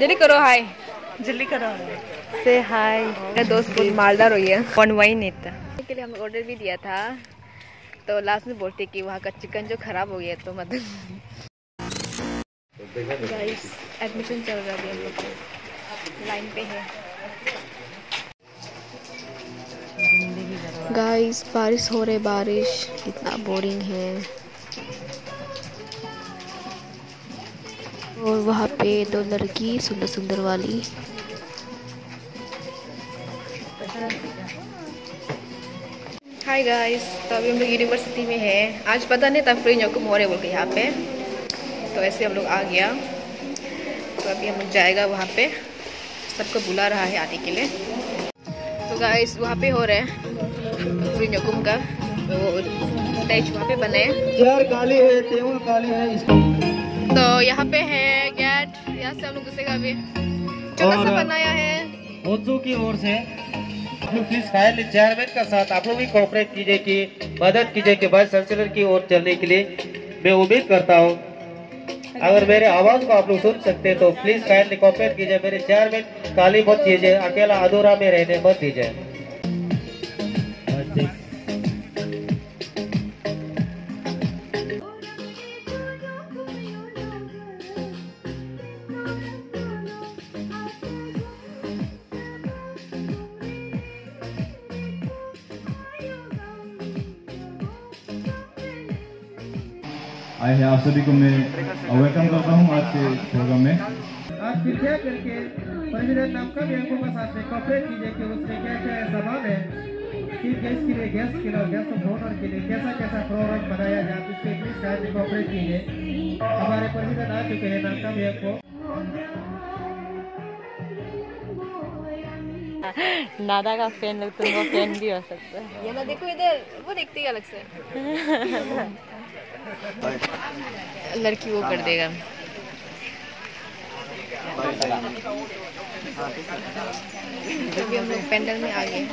जल्दी करो हाय जल्दी करो। से हाय मेरा दोस्त बहुत मालदार हो। गया वन वाइन इतना के लिए हमने ऑर्डर भी दिया था। तो लास्ट में बोलते कि वहाँ का चिकन जो खराब हो गया तो मतलब एडमिशन चल रहा है हम लोग लाइन पे है। गाइस बारिश हो रही बारिश। कितना बोरिंग है। और वहाँ पे दो लड़की सुंदर सुंदर वाली। हाय गाइस तो अभी हम लोग यूनिवर्सिटी में हैं। आज पता नहीं था फ्री जोको मोरे बोल के यहाँ पे। तो ऐसे हम लोग आ गया। तो अभी हम लोग जाएगा वहाँ पे। सबको बुला रहा है आने के लिए। तो गाइस वहाँ पे हो रहे हैं फ्री जोकुम का। वो स्टेज वहाँ पे बने चेयर काली है टेबल काली है इसको तो यहाँ पे है गेट यहाँ से हम लोग घुसेगा अभी छोटा सा बनाया है। ओजू की ओर से प्लीज़ चेयरमैन का साथ। आप लोग भी कोऑपरेट कीजिए कि मदद कीजिए कि वाइस चांसलर की ओर चलने के लिए। मैं उम्मीद करता हूँ अगर मेरे आवाज़ को आप लोग सुन सकते हैं तो प्लीज़ काइंडली कोऑपरेट कीजिए मेरे चेयरमैन काली मत कीजिए अकेला अधूरा में रहने मत दीजिए। आए हैं आप सभी को मैं वेलकम करता हूँ आज के प्रोग्राम में। आप कृपया करके साथ में कीजिए कि उसमें क्या क्या सामान है। चीफ गेस्ट के लिए गेस्ट के लिए गेस्ट ऑफ़ के लिए कैसा कैसा प्रोग्राम बनाया जाए उसके प्लीज़ काइंडली कोऑपरेट कीजिए। हमारे प्रेसिडेंट आ चुके हैं नामका बैंक को नादा का फ़ैन लोग तुमको फ़ैन भी हो सकता है। ये ना देखो इधर वो देखती है अलग से। लड़की वो कर देगा। अभी हम लोग पेंडल में आ गए।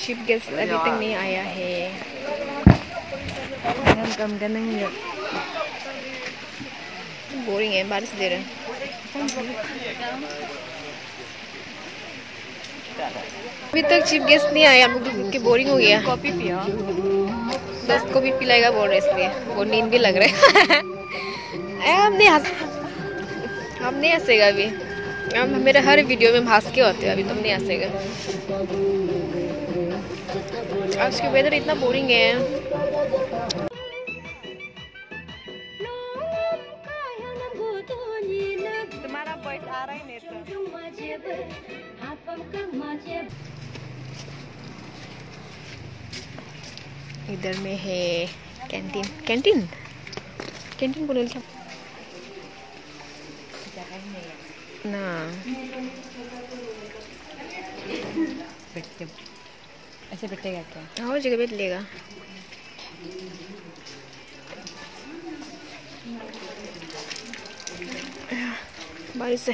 चीफ गेस्ट अभी तक नहीं आया है। हम कम करेंगे। बोरिंग है बारिश दे रहे अभी तक चीफ गेस्ट नहीं आया हम लोग तो के बोरिंग हो गया। कॉफ़ी पियो। दोस्त को भी पिलाएगा बोल रहे इसलिए। वो नींद भी लग रहा है। ए, हम नहीं हंस हम नहीं हंसेगा अभी। हम मेरे हर वीडियो में हंस के होते हैं अभी तुम नहीं हंसेगा। आज के वेदर इतना बोरिंग है। तुम्हारा आ रहा ही तो इधर में है कैंटीन। कैंटीन? कैंटीन बोले क्या? ना। ऐसे बैठेगा क्या? और जगह बैठ लेगा। बारिश से।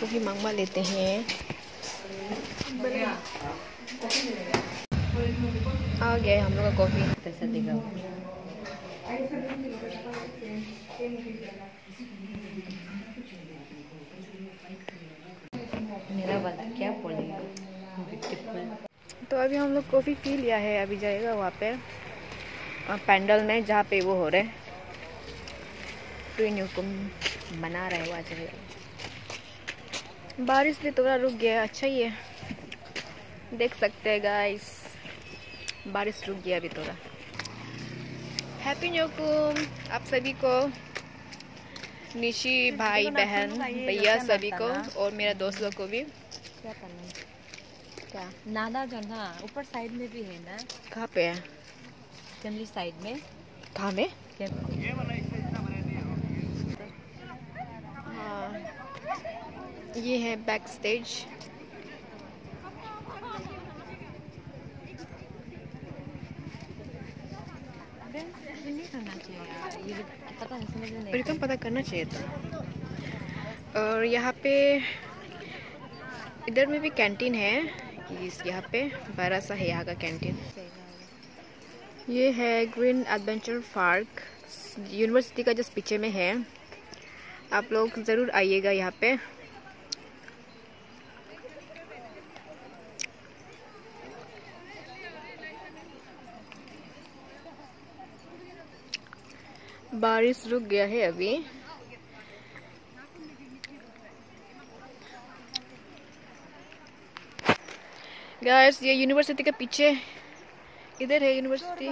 कॉफ़ी मंगवा लेते हैं। आ गया हम लोग का कॉफ़ी। कैसा दिखा? मेरा वाला क्या बोलेगा? तो अभी हम लोग कॉफ़ी पी लिया है अभी जाएगा वहाँ पे। पैंडल में जहाँ पे वो हो रहे फ्री न्यूकुम बना रहे वहाँ जाएगा। बारिश भी थोड़ा रुक गया अच्छा ही है। देख सकते हैं गाइस बारिश रुक गया अभी थोड़ा। हैप्पी न्यूकुम आप सभी को। निशी भाई बहन भैया सभी को और मेरे दोस्त लोग को भी। क्या करना है? क्या? नादा जो ना ऊपर साइड में भी है ना। कहाँ पे है? फैमिली साइड में। कहाँ में? हाँ। ये है बैक स्टेज नहीं चाहिए पता पता करना चाहिए था। और यहाँ पे इधर में भी कैंटीन है, इस यहाँ पे बड़ा सा है यहाँ का कैंटीन ये है ग्रीन एडवेंचर पार्क यूनिवर्सिटी का जस्ट पीछे में है, आप लोग ज़रूर आइएगा यहाँ पे। बारिश रुक गया है अभी। गाइस ये यूनिवर्सिटी के पीछे, इधर है यूनिवर्सिटी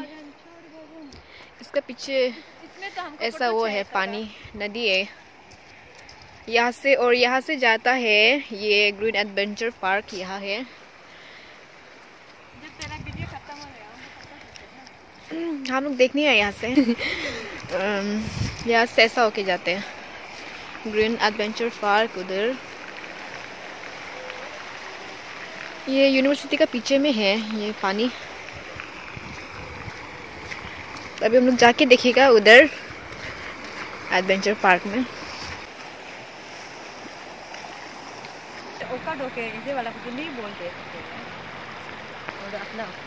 इसका पीछे ऐसा वो है, पानी, नदी है। यहाँ से और यहाँ से जाता है ये ग्रीन एडवेंचर पार्क यहाँ है। हम लोग देखने आए यहाँ से। यहाँ से ऐसा होके जाते हैं। ग्रीन एडवेंचर पार्क उधर। ये यूनिवर्सिटी का पीछे में है ये पानी। तो अभी हम लोग जाके देखिएगा उधर एडवेंचर पार्क में।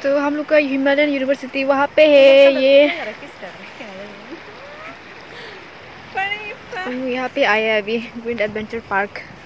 तो हम लोग का हिमालयन यूनिवर्सिटी वहाँ पे है ये। किस कर रहे हैं हम लोग यहाँ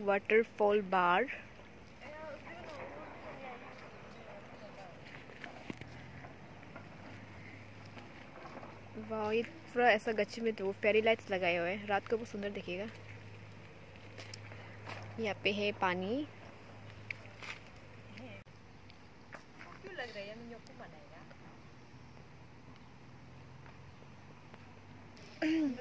वाटरफॉल बार वाह, ये पूरा ऐसा गच्ची में तो फेरी लाइट्स लगाए हुए हैं। रात को बहुत सुंदर दिखेगा। यहाँ पे है पानी। क्यों लग रहा है मैं को बनाएगा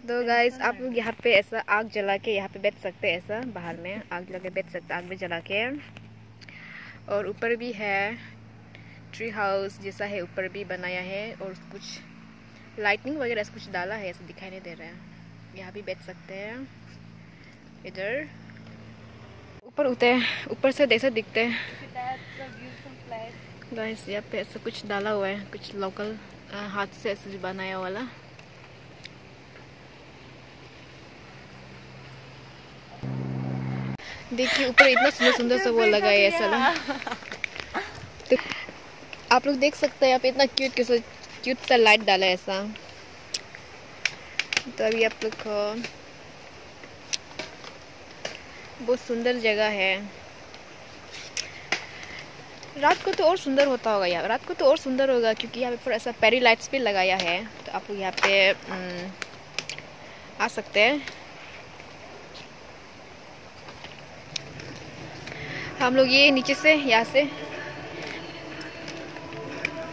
तो गाइस आप लोग यहाँ पे ऐसा आग जला के यहाँ पे बैठ सकते हैं, ऐसा बाहर में आग लगा के बैठ सकते आग में जला के। और ऊपर भी है ट्री हाउस जैसा है, ऊपर भी बनाया है, और कुछ लाइटनिंग वगैरह ऐसा कुछ डाला है, ऐसा दिखाई नहीं दे रहा है। यहाँ भी बैठ सकते हैं, इधर। ऊपर उतर, ऊपर से जैसा दिखते हैं। गाइस यहाँ पे ऐसा कुछ डाला हुआ है, कुछ लोकल हाथ से ऐसे बनाया वाला। देखिए ऊपर इतना सुंदर सुंदर सा वो लगा है ऐसा तो आप लोग देख सकते हैं यहाँ पे इतना क्यूट कैसा क्यूट सा लाइट डाला है ऐसा। तो अभी आप लोग को बहुत सुंदर जगह है। रात को तो और सुंदर होता होगा यार रात को तो और सुंदर होगा क्योंकि यहाँ पे पूरा ऐसा पेरी लाइट्स भी लगाया है। तो आप लोग यहाँ पे आ सकते हैं। हम लोग ये नीचे से यहाँ से।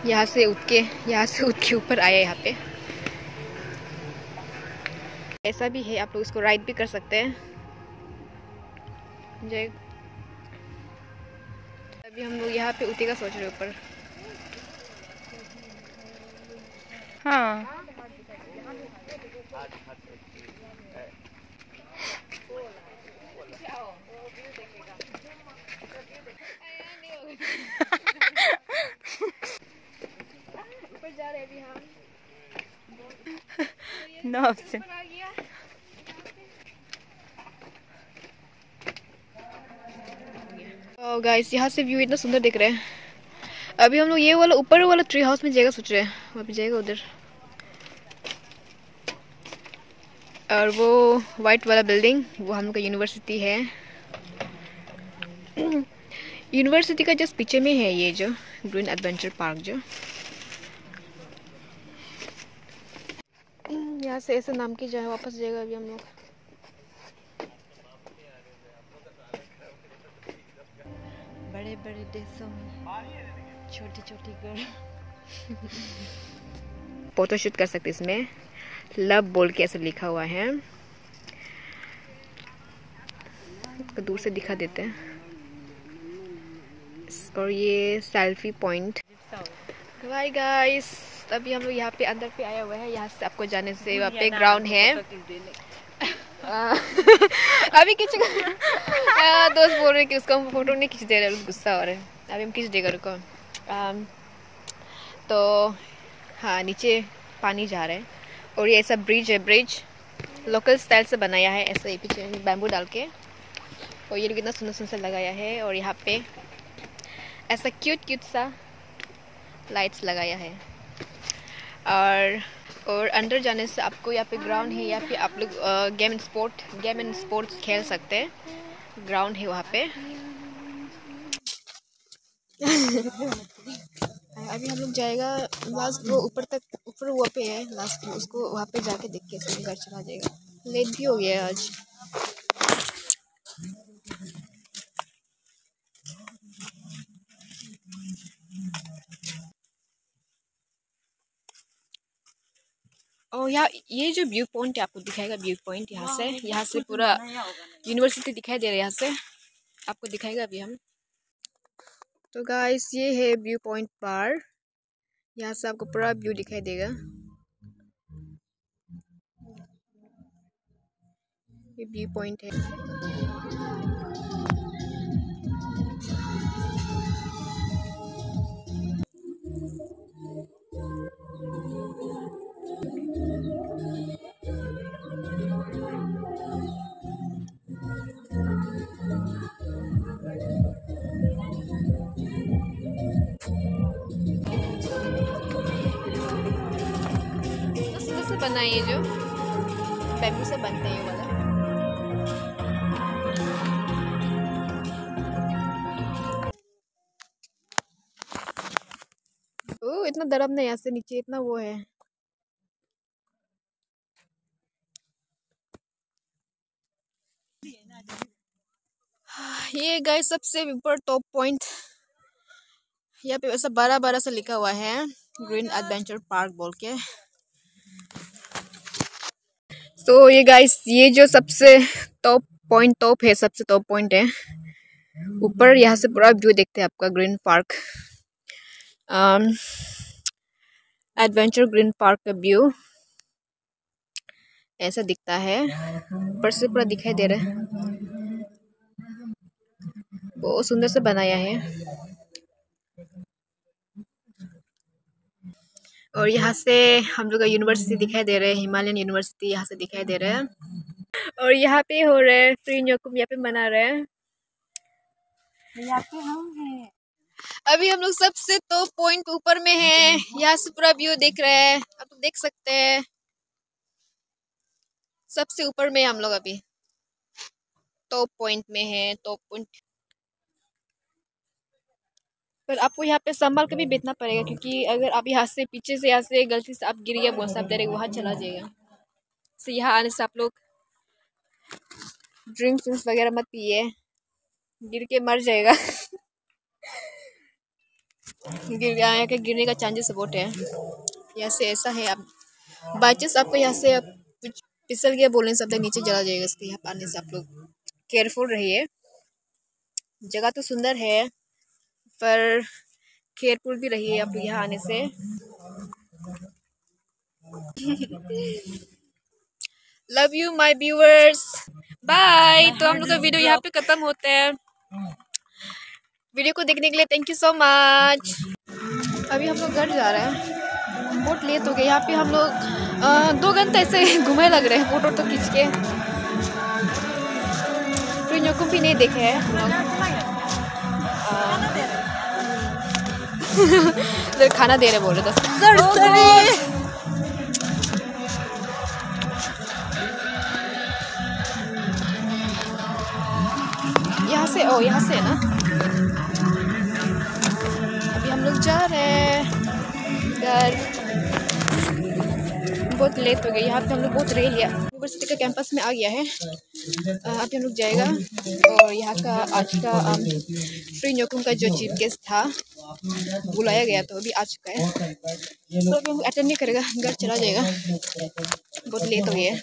यहाँ से उठ के यहाँ से उठ के ऊपर आया यहाँ पे। ऐसा भी है आप लोग इसको राइड भी कर सकते हैं। जय। अभी हम लोग यहाँ पे उठी का सोच रहे ऊपर। हाँ। ऊपर जा रहे हम नो ऑप्शन गाइस यहाँ से व्यू इतना सुंदर दिख रहा है। अभी हम लोग ये वाला ऊपर वाला ट्री हाउस में जाएगा सोच रहे हैं। वहाँ पे जाएगा उधर। और वो वाइट वाला बिल्डिंग वो हम लोग का यूनिवर्सिटी है। यूनिवर्सिटी का जस्ट पीछे में है ये जो ग्रीन एडवेंचर पार्क जो। यहाँ से ऐसे नाम की जाए वापस जाएगा अभी हम लोग। बड़े बड़े देशों में छोटी छोटी गर्ल फ़ोटो शूट कर सकते इसमें। लव बोल के ऐसे लिखा हुआ है। दूर से दिखा देते हैं। और ये सेल्फी पॉइंट बाय गाइस अभी हम लोग यहाँ पे अंदर पे आया हुआ है। यहाँ से आपको जाने से वहाँ पे ग्राउंड है। अभी खींच दोस्त बोल रहे कि उसका हम फ़ोटो नहीं खींच दे रहे गुस्सा हो रहे हैं। अभी हम खींच देगा रुको तो हाँ नीचे पानी जा रहा है। और ये ऐसा ब्रिज है। ब्रिज लोकल स्टाइल से बनाया है। ऐसे पीछे बैम्बू डाल के। और ये कितना सुंदर सुंदर लगाया है। और यहाँ पे ऐसा क्यूट क्यूट सा लाइट्स लगाया है। और और अंदर जाने से आपको यहाँ पे ग्राउंड है, यहाँ पे आप लोग game and sport game and sports खेल सकते हैं। ग्राउंड है वहाँ पे। अभी हम लोग जाएगा लास्ट वो ऊपर तक, ऊपर वो पे है लास्ट उसको वहाँ पे जाके देख के घर चला जाएगा। लेट भी हो गया आज। और यहाँ ये जो व्यू पॉइंट है आपको दिखाएगा व्यू पॉइंट यहाँ से। यहाँ से पूरा यूनिवर्सिटी दिखाई दे रहा है यहाँ से। आपको दिखाएगा अभी हम। तो गाइस ये है व्यू पॉइंट बार यहाँ से आपको पूरा व्यू दिखाई देगा। ये व्यू पॉइंट है। बना ये जो। बैम्बू से बनते हैं वाला। ओ इतना दरब नहीं यहाँ से नीचे, इतना वो है। ये गाइस सबसे ऊपर टॉप पॉइंट यहाँ पे वैसा बड़ा बड़ा सा लिखा हुआ है ग्रीन एडवेंचर पार्क बोल के। तो ये गाइस ये जो सबसे टॉप पॉइंट टॉप है, सबसे टॉप पॉइंट है। ऊपर यहाँ से पूरा व्यू देखते हैं आपका green park adventure green park का व्यू ऐसा दिखता है। ऊपर से पूरा दिखाई दे रहा है। बहुत सुंदर से बनाया है। और यहाँ से हम लोग का यूनिवर्सिटी दिखाई दे रहा है हिमालयन यूनिवर्सिटी यहाँ से दिखाई दे रहा है। और यहाँ पे हो रहा है फ्री न्योकुम यहाँ पे मना रहे हैं। यहाँ पे हम हैं। अभी हम लोग सबसे तो पॉइंट ऊपर में है यहाँ से पूरा व्यू देख रहे हैं। आप लोग देख सकते हैं। सबसे ऊपर में हम लोग अभी। टॉप पॉइंट में है टॉप पॉइंट पर आपको यहाँ पे संभाल के भी बेचना पड़ेगा, क्योंकि अगर आप यहाँ से पीछे से, यहाँ से गलती से आप गिर गया बहुत सब डायरेक्ट वहाँ चला जाएगा। तो यहाँ आने से आप लोग ड्रिंक्स विंक्स वगैरह मत पिए, गिर के मर जाएगा। गिर, यहाँ के गिरने का चांसेस बहुत है। यहाँ से ऐसा है आप बाई चांस आपको यहाँ से आप कुछ फिसल गया बोलने से आप नीचे चला जाएगा इसलिए यहाँ आने से आप लोग। केयरफुल रहिए। जगह तो सुंदर है। पर केयरफुल भी रहिए आप यहाँ आने से। Love you my viewers bye तो हम लोग का वीडियो यहाँ पे खत्म होता है। वीडियो को देखने के लिए थैंक यू सो मच अभी हम लोग घर जा रहे हैं। बहुत लेट हो गया। यहाँ पे हम लोग दो घंटे ऐसे घूमे लग रहे हैं फ़ोटो तो खींच के। फिर को भी नहीं देखे हैं हम लोग। खाना दे रहे बोल रहे थे सर सर यहाँ से ओ यहाँ से है ना अभी हम लोग जा रहे हैं घर बहुत लेट हो गया यहाँ पे हम लोग बहुत रह लिया यूनिवर्सिटी का कैंपस में आ गया है हम लोग जाएगा। और यहाँ का आज का फ्री नोकुम का जो चीफ गेस्ट था, बुलाया गया तो अभी आ चुका है। तो अभी अटेंड नहीं करेगा, घर चला जाएगा। बहुत लेट हो गया